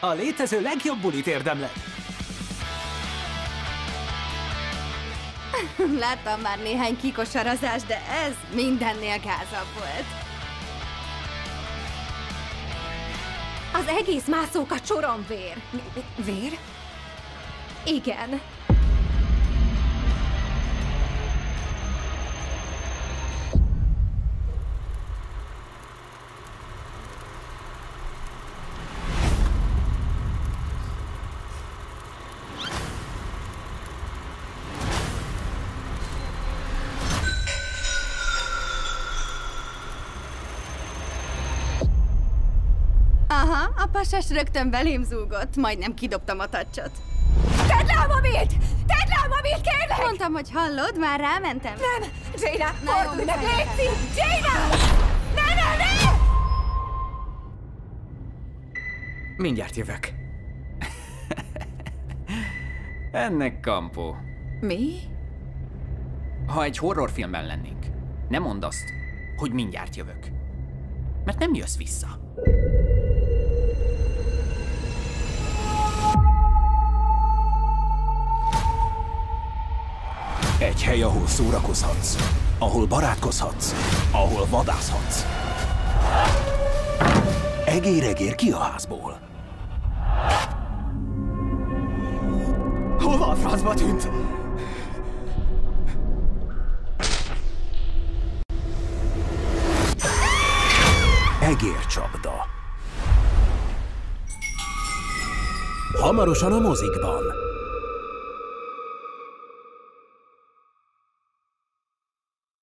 A létező legjobb bulit érdemled. Láttam már néhány kikosarazást, de ez mindennél gázabb volt. Az egész mászókat soromvér. Vér? Igen. Aha, a pasás rögtön belém zúgott, majdnem kidobtam a tacsot. Tedd le a mobilt! Tedd le a mobilt, kérlek! Mondtam, hogy hallod, már rámentem. Nem! Jaina, fordulj meg, Léci! Jaina! Ne, ne, ne! Mindjárt jövök. Ennek kampó. Mi? Ha egy horrorfilmben lennénk, nem mondd azt, hogy mindjárt jövök. Mert nem jössz vissza. Egy hely, ahol szórakozhatsz, ahol barátkozhatsz, ahol vadászhatsz. Egér-egér ki a házból. Hova a francba tűnt? Egércsapda. Hamarosan a mozikban.